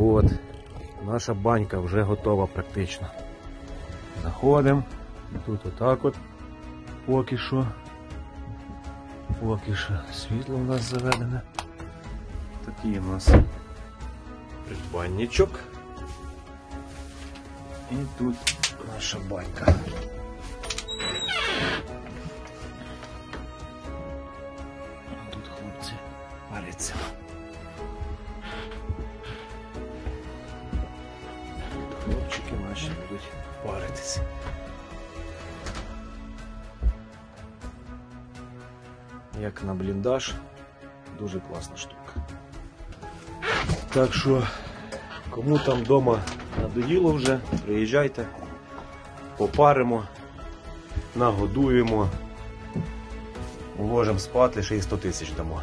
От, наша банька вже готова практично. Заходимо. Тут отак от. Поки що. Поки що світло у нас заведене. Такий у нас придбанничок. І тут наша банька. Тут хлопці паряться. Хлопчики наші будуть паритися. Як на бліндаж, дуже класна штука. Так що, кому там вдома надоїло вже, приїжджайте, попаримо, нагодуємо, уложимо спати, ще й 100 тисяч дамо.